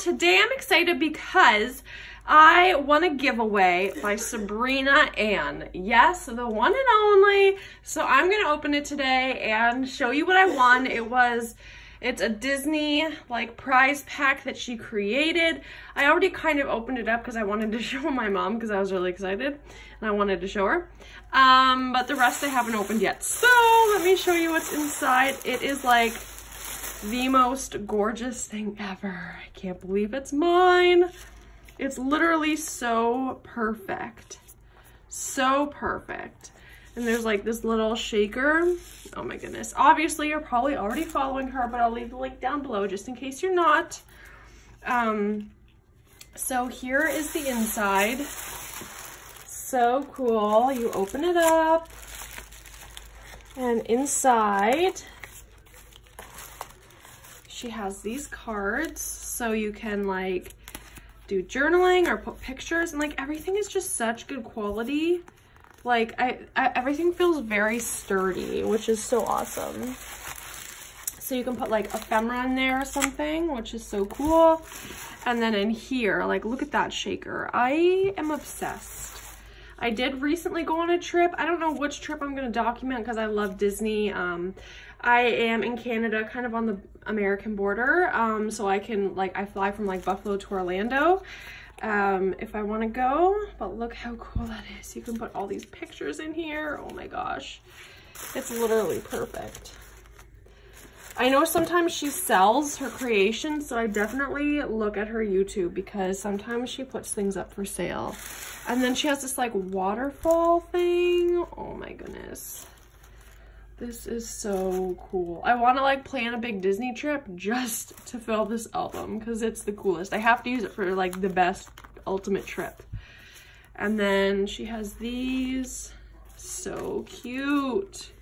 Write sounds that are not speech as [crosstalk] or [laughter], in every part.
today I'm excited because I won a giveaway by Sabrina Anne. Yes, the one and only. So I'm to open it today and show you what I won. It was, it's a Disney like prize pack that she created. I already kind of opened it up because I wanted to [laughs] show my mom because I was really excited and I wanted to show her. Um, but the rest I haven't opened yet. So let me show you what's inside. It is like the most gorgeous thing ever. I can't believe it's mine. It's literally so perfect. So perfect. And there's like this little shaker. Oh my goodness. Obviously, you're probably already following her, but I'll leave the link down below just in case you're not. Um, so here is the inside. So cool. You open it up. And inside, she has these cards. So you can like do journaling or put pictures and like everything is just such good quality. Like I, I everything feels very sturdy, which is so awesome. So you can put like ephemera in there or something, which is so cool. And then in here, like look at that shaker. I am obsessed. I did recently go on a trip. I don't know which trip I'm going to document because I love Disney. Um, I am in Canada, kind of on the American border. Um, so I can, like, I fly from, like, Buffalo to Orlando um, if I want to go. But look how cool that is. You can put all these pictures in here. Oh, my gosh. It's literally perfect. I know sometimes she sells her creations, so I definitely look at her YouTube because sometimes she puts things up for sale. And then she has this like waterfall thing. Oh my goodness. This is so cool. I want to like plan a big Disney trip just to fill this album because it's the coolest. I have to use it for like the best ultimate trip. And then she has these. So cute.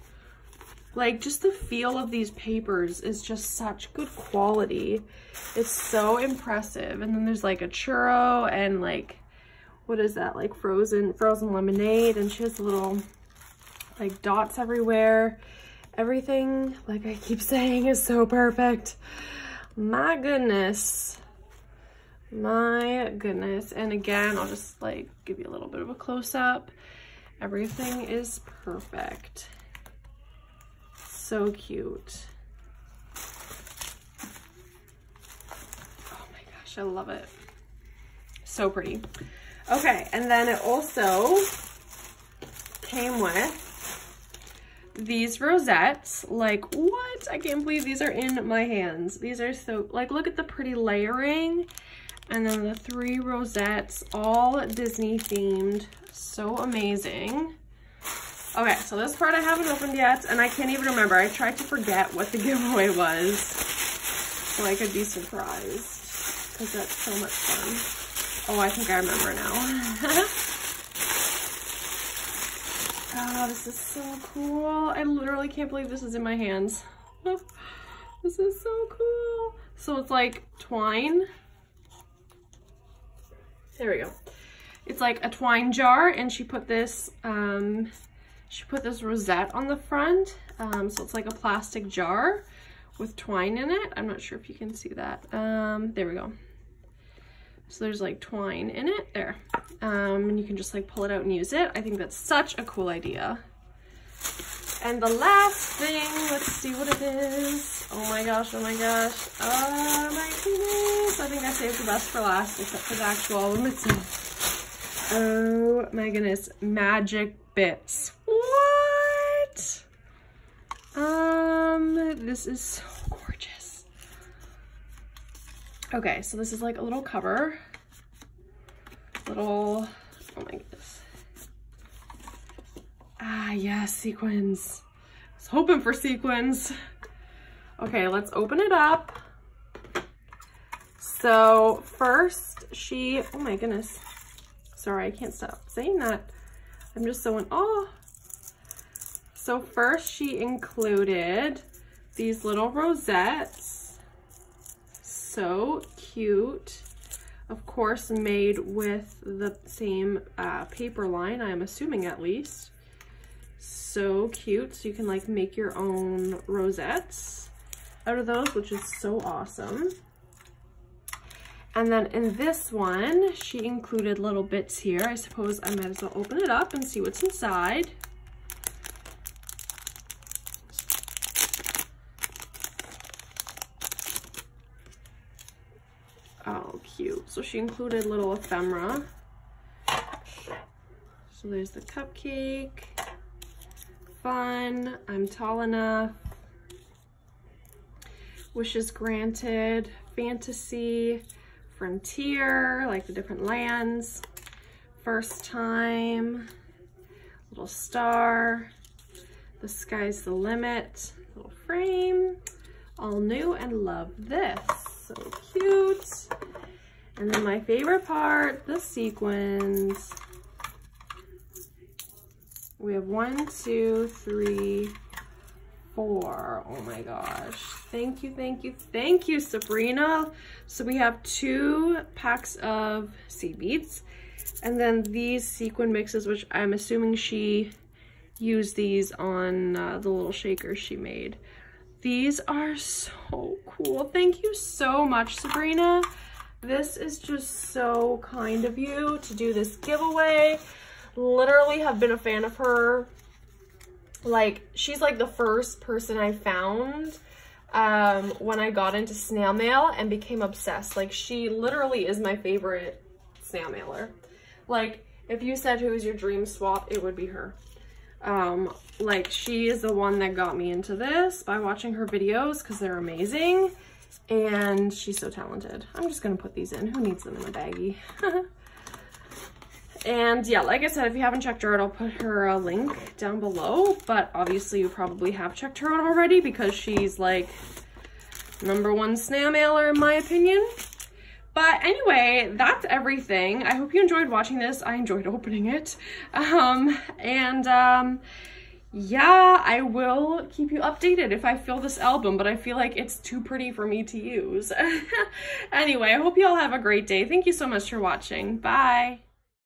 Like just the feel of these papers is just such good quality. It's so impressive. And then there's like a churro and like, what is that? Like frozen, frozen lemonade. And she has little like dots everywhere. Everything, like I keep [laughs] saying, is so perfect. My goodness. My goodness. And again, I'll just like give you a little bit of a close up. Everything is perfect. So cute. Oh my gosh, I love it. So pretty. Okay, and then it also came with these rosettes. Like, what? I can't believe these are in my hands. These are so, like, look at the pretty layering. And then the three rosettes, all Disney themed. So amazing. Okay, so this part I haven't opened yet, and I can't even remember. I tried to forget what the [laughs] giveaway was, so I could be surprised, because that's so much fun. Oh, I think I remember now. [laughs] Oh, this is so cool. I literally can't believe this is in my hands. [laughs] this is so cool. So it's like twine. There we go. It's like a twine jar and she put this, um, she put this rosette on the front. Um, so it's like a plastic jar with twine in it. I'm not sure if you can see that. Um, there we go. So there's like twine in it there. Um, and you can just like pull it out and use it. I think that's such a cool idea. And the last thing, let's see what it is. Oh my gosh, oh my gosh. Oh my goodness. I think I saved the best for last except for the actual album itself. Oh my goodness. Magic Bits. What? Um, this is so. Okay, so this is like a little cover. Little, oh my goodness. Ah, yes, sequins. I was hoping for sequins. Okay, let's open it up. So first she, oh my goodness. Sorry, I can't stop saying that. I'm just so in awe. So first she included these little rosettes. So cute. Of course, made with the same uh, paper line, I'm assuming at least. So cute. So you can like make your own rosettes out of those, which is so awesome. And then in this one, she included little bits here. I suppose I might as well open it up and see what's inside. Oh, cute. So she included little ephemera. So there's the cupcake. Fun. I'm tall enough. Wishes granted. Fantasy. Frontier. Like the different lands. First time. Little star. The sky's the limit. Little frame. All new and love this. So cute. And then my favorite part, the sequins. We have one, two, three, four. Oh my gosh. Thank you, thank you, thank you, Sabrina. So we have two packs of seed beads. And then these sequin mixes, which I'm assuming she used these on uh, the little shakers she made. These are so cool. Thank you so much, Sabrina. This is just so kind of you to do this giveaway literally have been a fan of her. Like, she's like the first person I found um, when I got into snail mail and became obsessed. Like, she literally is my favorite snail mailer. Like, if you said who's your dream swap, it would be her. Um, like, she is the one that got me into this by watching her videos because they're amazing. And she's so talented. I'm just to put these in. Who needs them in a baggie? [laughs] And yeah, like I said, if you haven't checked her out, I'll put her uh, link down below. But obviously you probably have checked her out already because she's like number one snail mailer in my opinion. But anyway, that's everything. I hope you enjoyed watching this. I enjoyed opening it. Um, and um, yeah, I will keep you updated if I feel this album, but I feel like it's too pretty for me to use. [laughs] anyway, I hope you all have a great day. Thank you so much for watching. Bye.